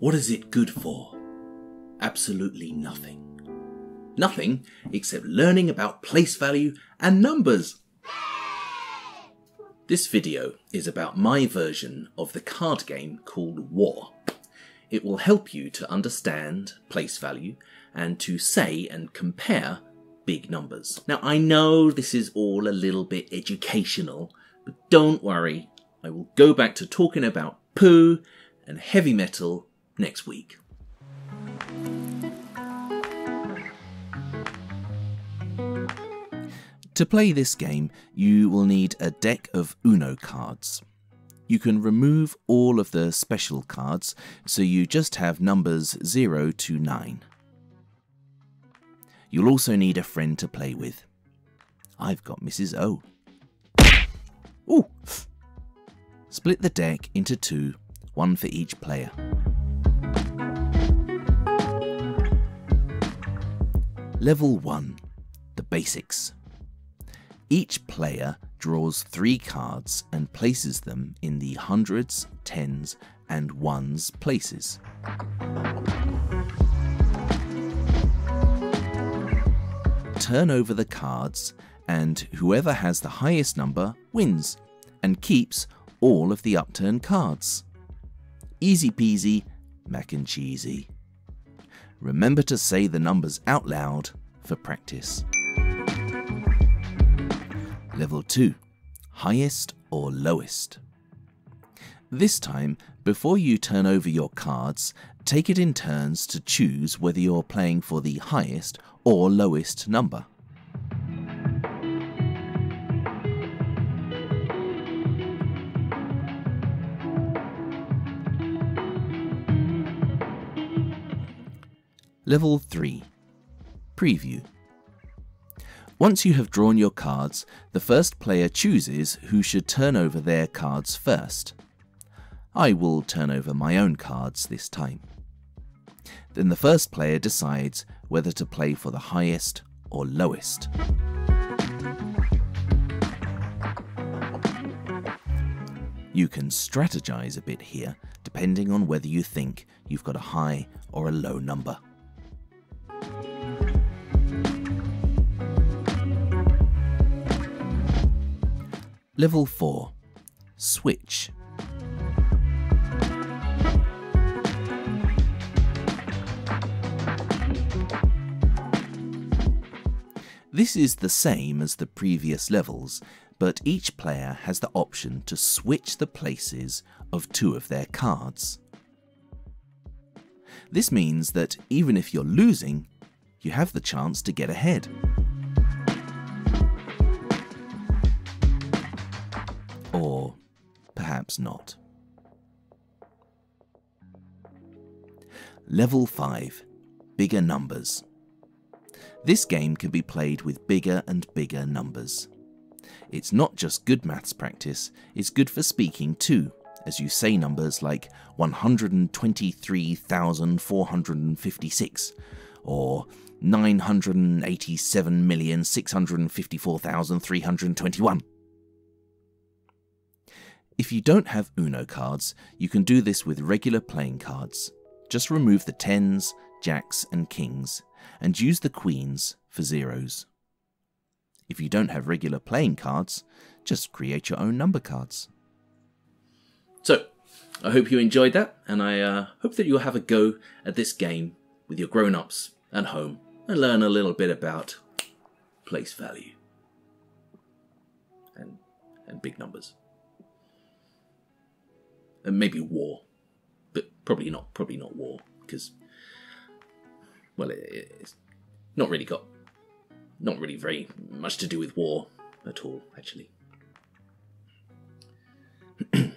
What is it good for? Absolutely nothing. Nothing except learning about place value and numbers. This video is about my version of the card game called War. It will help you to understand place value and to say and compare big numbers. Now I know this is all a little bit educational, but don't worry, I will go back to talking about poo and heavy metal next week. To play this game, you will need a deck of Uno cards. You can remove all of the special cards, so you just have numbers 0 to 9. You'll also need a friend to play with. I've got Mrs. O. Ooh! Split the deck into two, one for each player. Level 1 The Basics. Each player draws three cards and places them in the hundreds, tens, and ones places. Turn over the cards, and whoever has the highest number wins and keeps all of the upturned cards. Easy peasy, mac and cheesy. Remember to say the numbers out loud for practice. Level 2 Highest or Lowest. This time, before you turn over your cards, take it in turns to choose whether you're playing for the highest or lowest number. Level 3 Preview Once you have drawn your cards, the first player chooses who should turn over their cards first. I will turn over my own cards this time. Then the first player decides whether to play for the highest or lowest. You can strategize a bit here, depending on whether you think you've got a high or a low number. Level 4 Switch This is the same as the previous levels, but each player has the option to switch the places of two of their cards. This means that even if you're losing, you have the chance to get ahead. Perhaps not. Level 5 Bigger Numbers This game can be played with bigger and bigger numbers. It's not just good maths practice, it's good for speaking too, as you say numbers like 123,456 or 987,654,321. If you don't have Uno cards, you can do this with regular playing cards. Just remove the tens, jacks, and kings, and use the queens for zeros. If you don't have regular playing cards, just create your own number cards. So, I hope you enjoyed that, and I uh, hope that you'll have a go at this game with your grown ups at home and learn a little bit about place value and, and big numbers and maybe war, but probably not. Probably not war because, well, it, it's not really got, not really very much to do with war at all, actually.